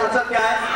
What's up, guys?